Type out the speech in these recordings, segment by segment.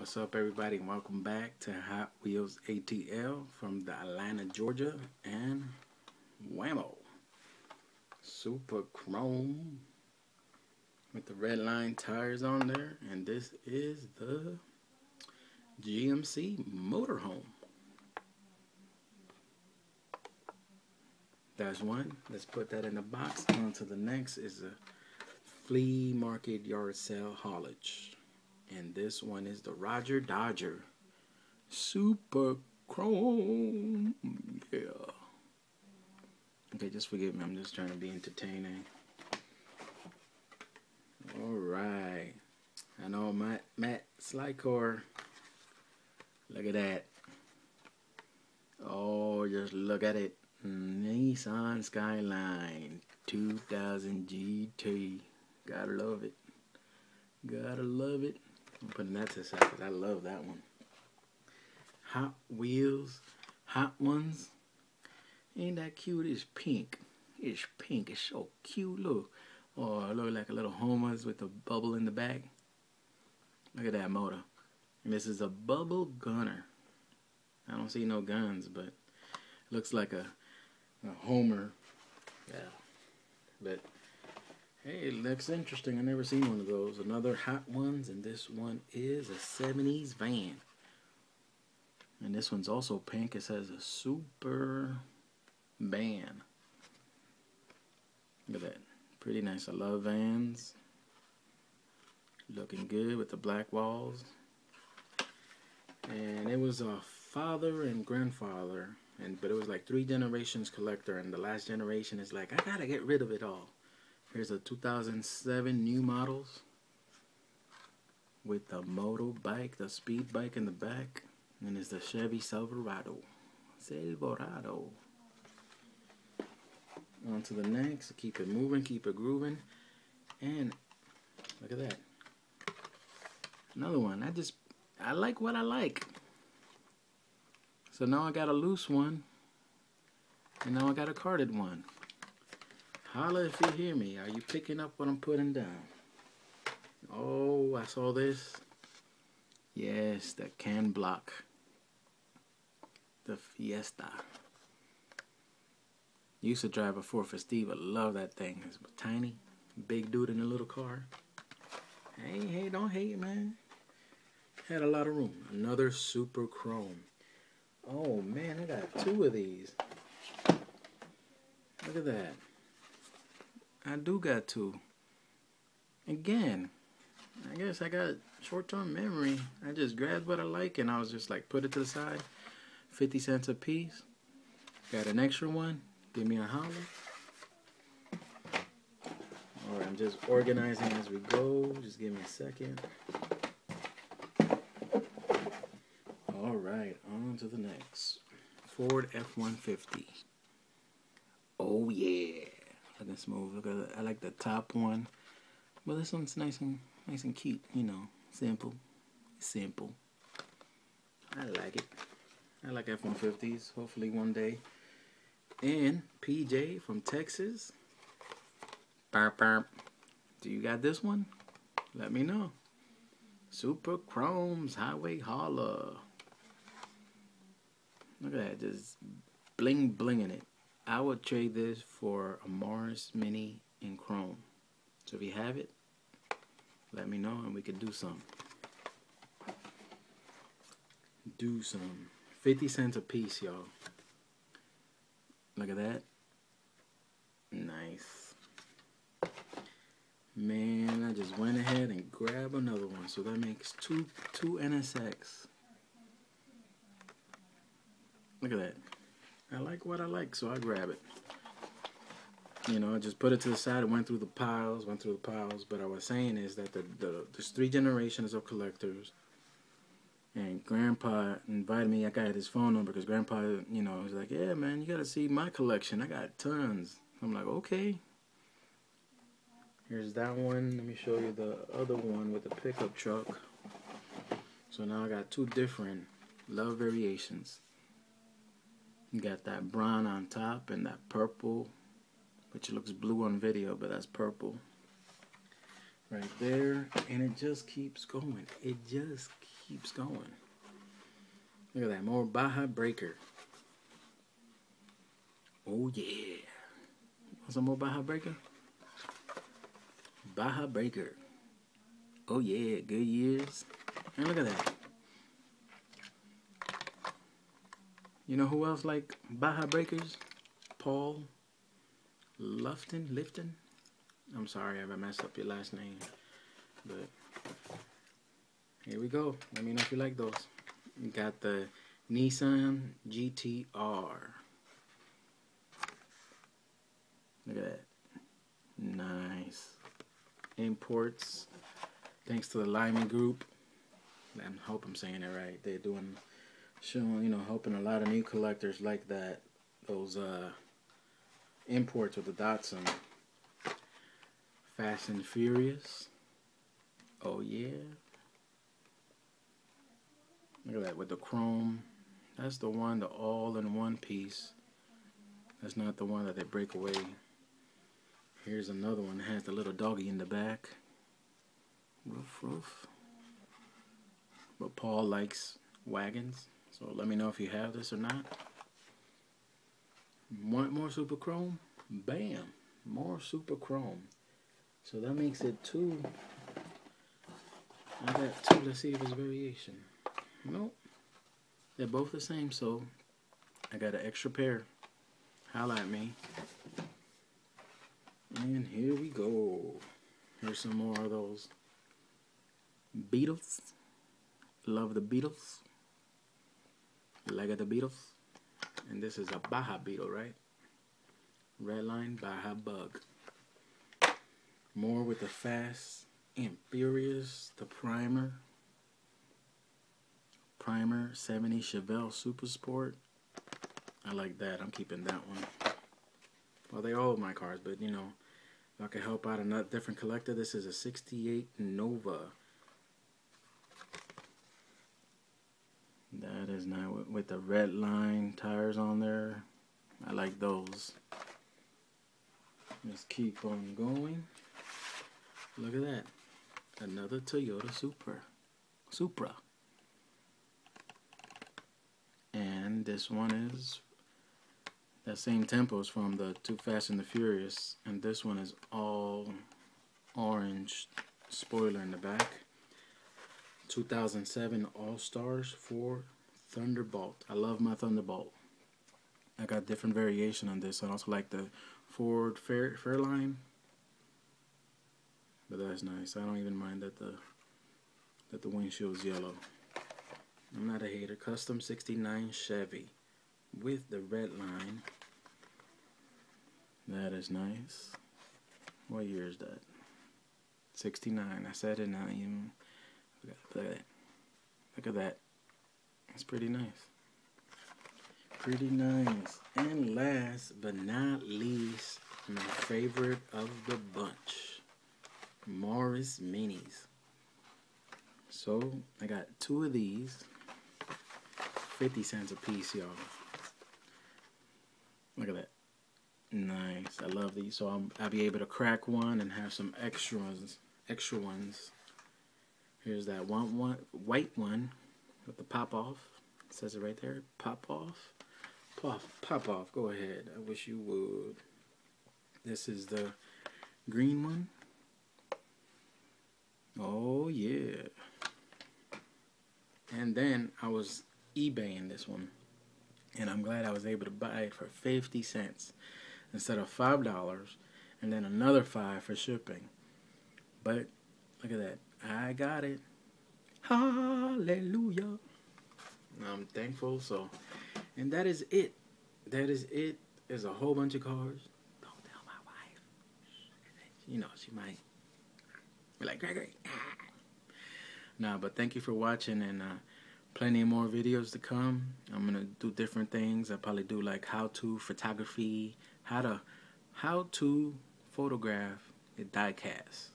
What's up, everybody? Welcome back to Hot Wheels ATL from the Atlanta, Georgia, and Whammo. Super Chrome with the red line tires on there, and this is the GMC Motorhome. That's one. Let's put that in the box. On to the next is a flea market yard sale haulage. And this one is the Roger Dodger Super Chrome. Yeah. Okay, just forgive me. I'm just trying to be entertaining. All right. I know Matt, Matt Slycore. Look at that. Oh, just look at it. Nissan Skyline 2000 GT. Gotta love it. Gotta love it. I'm putting that to the side because I love that one. Hot Wheels, Hot Ones. Ain't that cute? It's pink. It's pink. It's so cute. Look. Oh, look like a little Homers with a bubble in the back. Look at that motor. And this is a bubble gunner. I don't see no guns, but looks like a, a Homer. Yeah. But Hey, it looks interesting. I never seen one of those. Another hot ones, and this one is a 70s van. And this one's also pink. It says a super van. Look at that. Pretty nice. I love vans. Looking good with the black walls. And it was a father and grandfather. and But it was like three generations collector. And the last generation is like, I gotta get rid of it all. Here's a 2007 new models with the moto bike, the speed bike in the back, and it's the Chevy Silverado. Silverado. On to the next. Keep it moving, keep it grooving, and look at that. Another one. I just I like what I like. So now I got a loose one, and now I got a carded one. Holla if you hear me. Are you picking up what I'm putting down? Oh, I saw this. Yes, the can block. The Fiesta. Used to drive a Ford Festiva. Love that thing. It's tiny, big dude in a little car. Hey, hey, don't hate, man. Had a lot of room. Another Super Chrome. Oh, man, I got two of these. Look at that. I do got to. Again, I guess I got short-term memory. I just grabbed what I like and I was just like, put it to the side. 50 cents a piece. Got an extra one. Give me a holler. Alright, I'm just organizing as we go. Just give me a second. Alright, on to the next. Ford F-150. Oh yeah looking smooth. Look I like the top one. But this one's nice and nice and cute, you know. Simple. Simple. I like it. I like F-150s. Hopefully one day. And PJ from Texas. Burp, burp. Do you got this one? Let me know. Super Chromes Highway Hauler. Look at that, just bling blinging it. I would trade this for a Morris Mini in Chrome. So if you have it, let me know and we could do some. Do some. 50 cents a piece, y'all. Look at that. Nice. Man, I just went ahead and grabbed another one. So that makes two two NSX. Look at that. I like what I like, so I grab it. You know, I just put it to the side. It went through the piles, went through the piles. But I was saying is that the, the there's three generations of collectors. And Grandpa invited me. I got his phone number because Grandpa, you know, was like, "Yeah, man, you gotta see my collection. I got tons." I'm like, "Okay." Here's that one. Let me show you the other one with the pickup truck. So now I got two different love variations. You got that brown on top and that purple, which looks blue on video, but that's purple. Right there, and it just keeps going. It just keeps going. Look at that, more Baja Breaker. Oh yeah. Want some more Baja Breaker? Baja Breaker. Oh yeah, good years. And look at that. You know who else like Baja Breakers? Paul Lufton, Lifton. I'm sorry if I messed up your last name, but here we go. Let me know if you like those. We got the Nissan GTR. Look at that. Nice. Imports. Thanks to the Lyman Group. I hope I'm saying it right. They're doing, showing, you know, helping a lot of new collectors like that. Those uh, imports with the Datsun. Fast and Furious. Oh yeah. Look at that with the chrome. That's the one, the all-in-one piece. That's not the one that they break away. Here's another one that has the little doggy in the back. Roof, roof. But Paul likes wagons, so let me know if you have this or not. Want more super chrome? Bam! More super chrome. So that makes it two. I got two. Let's see if it's variation. Nope. They're both the same, so I got an extra pair. At me. And here we go. Here's some more of those Beetles. Love the Beatles. Like the Beatles. And this is a Baja Beetle, right? Redline Baja Bug. More with the Fast and Furious, the Primer. Primer 70 Chevelle Super Sport. I like that. I'm keeping that one. Well, they all my cars, but you know, if I could help out a different collector, this is a 68 Nova. Not with the red line tires on there. I like those. Let's keep on going. Look at that. Another Toyota Supra. Supra. And this one is that same tempo is from the Too Fast and the Furious. And this one is all orange spoiler in the back. 2007 All Stars for Thunderbolt. I love my Thunderbolt. I got different variation on this. I also like the Ford Fair Fairlane. But that's nice. I don't even mind that the that the windshield's yellow. I'm not a hater. Custom 69 Chevy with the red line. That is nice. What year is that? 69. I said it now. Even look at that. Look at that. It's pretty nice. Pretty nice. And last but not least, my favorite of the bunch. Morris Minis. So I got two of these. 50 cents a piece, y'all. Look at that. Nice. I love these. So I'll, I'll be able to crack one and have some extra ones. Extra ones. Here's that one, one white one with the pop off. Says it right there. Pop off. Pop, pop off. Go ahead. I wish you would. This is the green one. Oh yeah. And then I was eBaying this one. And I'm glad I was able to buy it for 50 cents instead of $5 and then another 5 for shipping. But look at that. I got it. Hallelujah. I'm thankful. So, and that is it. That is it. There's a whole bunch of cars. Don't tell my wife. You know, she might be like, Gregory. nah, but thank you for watching and uh, plenty more videos to come. I'm gonna do different things. I'll probably do like how to photography, how to how to photograph a diecast.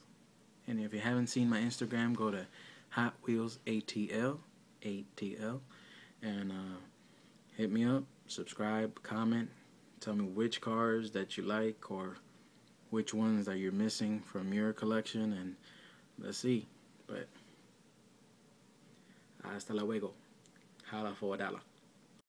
And if you haven't seen my Instagram, go to Hot Wheels ATL, ATL, and uh, hit me up, subscribe, comment, tell me which cars that you like or which ones that you're missing from your collection, and let's see. But Hasta luego. Holla for a dollar.